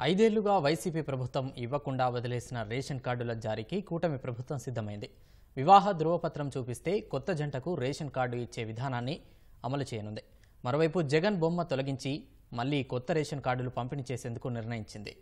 ఐదేళ్ళుగా YCP ప్రభుత్వం ఇవ్వకుండా వదిలేసిన రేషన్ కార్డుల జారీకి కూటమి ప్రభుత్వం సిద్ధమైంది. వివాహ ధృవపత్రం చూపిస్తే కొత్త జంటకు రేషన్ కార్డు ఇచ్చే విధానాన్ని అమలు చేయనుంది. మరోవైపు జగన్ బొమ్మ తొలగించి మళ్ళీ కొత్త రేషన్ కార్డులు పంపిణీ చేసేందుకు నిర్ణయించింది.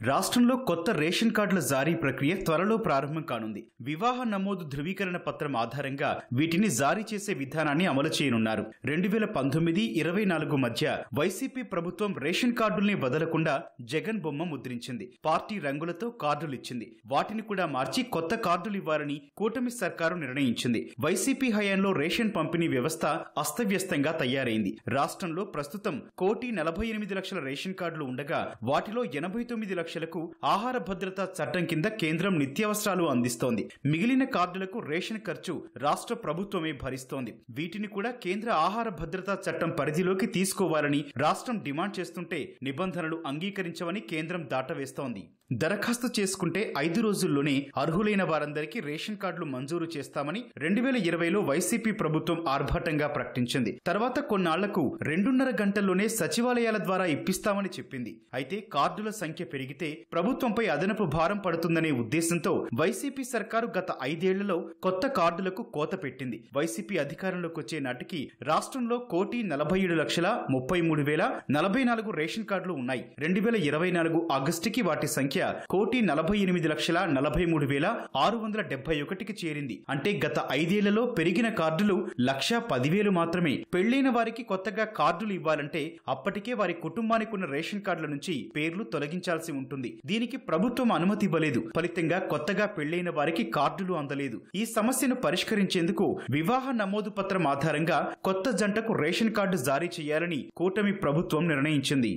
రాష్ట్రంలో కొత్త రేషన్ కార్డుల జారీ ప్రక్రియ త్వరలో ప్రారంభం కానుంది. వివాహ నమోదు ధృవీకరణ పత్రం ఆధారంగా వీటిని జారీ చేసే విధానాన్ని అమలు చేయనున్నారు. రెండు వేల పంతొమ్మిది ఇరవై నాలుగు మధ్య వైసీపీ ప్రభుత్వం రేషన్ కార్డుల్ని వదలకుండా జగన్ బొమ్మ ముద్రించింది. పార్టీ రంగులతో కార్డులు ఇచ్చింది వాటిని కూడా మార్చి కొత్త కార్డులు ఇవ్వాలని కూటమి సర్కారు నిర్ణయించింది. వైసీపీ హయాంలో రేషన్ పంపిణీ వ్యవస్థ అస్తవ్యస్తంగా తయారైంది. రాష్ట్రంలో ప్రస్తుతం కోటి నలభై ఎనిమిది లక్షల రేషన్ కార్డులు ఉండగా వాటిలో ఎనభై తొమ్మిది లక్షలకు ఆహార భద్రత చట్టం కింద కేంద్రం నిత్యావసరాలు అందిస్తోంది. మిగిలిన కార్డులకు రేషన్ ఖర్చు రాష్ట్ర ప్రభుత్వమే భరిస్తోంది. వీటిని కూడా కేంద్ర ఆహార భద్రతా చట్టం పరిధిలోకి తీసుకోవాలని రాష్ట్రం డిమాండ్ చేస్తుంటే నిబంధనలు అంగీకరించవని కేంద్రం దాటవేస్తోంది. దరఖాస్తు చేసుకుంటే ఐదు రోజుల్లోనే అర్హులైన వారందరికీ రేషన్ కార్డులు మంజూరు చేస్తామని రెండు వేల ఇరవైలో వైసీపీ ప్రభుత్వం ఆర్భాటంగా ప్రకటించింది. తర్వాత కొన్నాళ్ళకు రెండున్నర గంటల్లోనే సచివాలయాల ద్వారా ఇప్పిస్తామని చెప్పింది. అయితే కార్డుల సంఖ్య పెరిగితే ప్రభుత్వంపై అదనపు భారం పడుతుందనే ఉద్దేశంతో వైసీపీ సర్కారు గత ఐదేళ్ళలో కొత్త కార్డులకు కోత పెట్టింది. వైసీపీ అధికారంలోకి వచ్చే నాటికి రాష్ట్రంలో కోటి నలభై ఏడు లక్షల ముప్పై మూడు వేల నలభై నాలుగు రేషన్ కార్డులు ఉన్నాయి. రెండు వేల ఇరవై నాలుగు ఆగస్టుకి వాటి సంఖ్య కోటి నలభై ఎనిమిది లక్షల నలభై మూడు వేల ఆరు వందల డెబ్బై ఒకటికి చేరింది. అంటే గత ఐదేళ్ళలో పెరిగిన కార్డులు లక్ష పదివేలు మాత్రమే. పెళ్ళైన వారికి కొత్తగా కార్డులు ఇవ్వాలంటే అప్పటికే వారి కుటుంబానికి ఉన్న రేషన్ కార్డుల నుంచి పేర్లు తొలగించాల్సి ఉంటుంది. దీనికి ప్రభుత్వం అనుమతి ఇవ్వలేదు. ఫలితంగా కొత్తగా పెళ్ళైన వారికి కార్డులు అందలేదు. ఈ సమస్యను పరిష్కరించేందుకు వివాహ నమోదు పత్రం ఆధారంగా కొత్త జంటకు రేషన్ కార్డు జారీ చేయాలని కూటమి ప్రభుత్వం నిర్ణయించింది.